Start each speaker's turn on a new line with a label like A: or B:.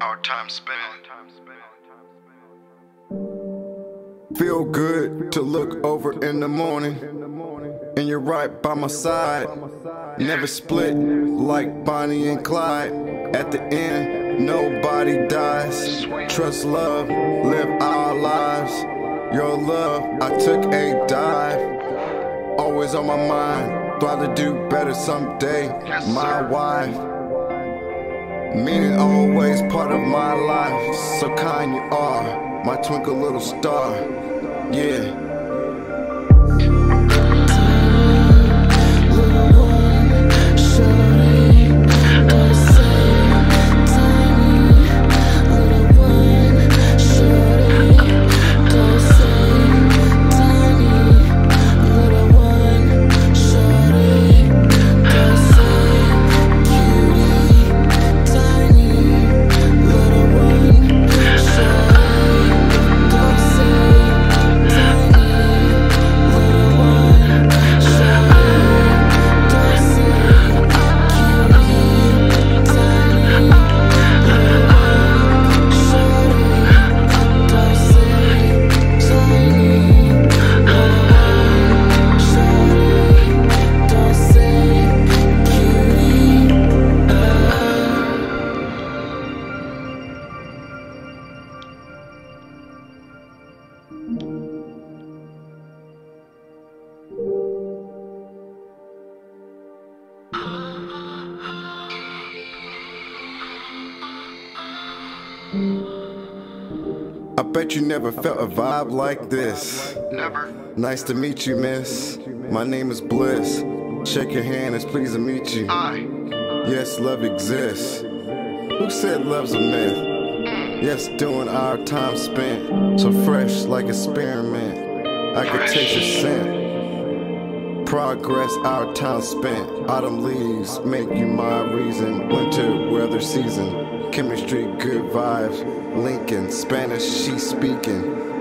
A: Our time spent.
B: Feel good to look over in the morning, and you're right by my side. Never split like Bonnie and Clyde. At the end, nobody dies. Trust love, live our lives. Your love, I took a dive. Always on my mind, thought to do better someday.
A: Yes,
B: my wife. Meaning always part of my life. So kind you are, my twinkle little star. Yeah. I bet you never felt a vibe like this.
A: Never.
B: Nice to meet you, miss. My name is Bliss. Shake your hand, it's pleased to meet you.
A: I.
B: Yes, love exists. Who said love's a myth? Yes, doing our time spent. So fresh like experiment. I could taste your scent. Progress, our time spent. Autumn leaves make you my reason. Winter weather season. Chemistry, good vibes. Lincoln, Spanish, she speaking.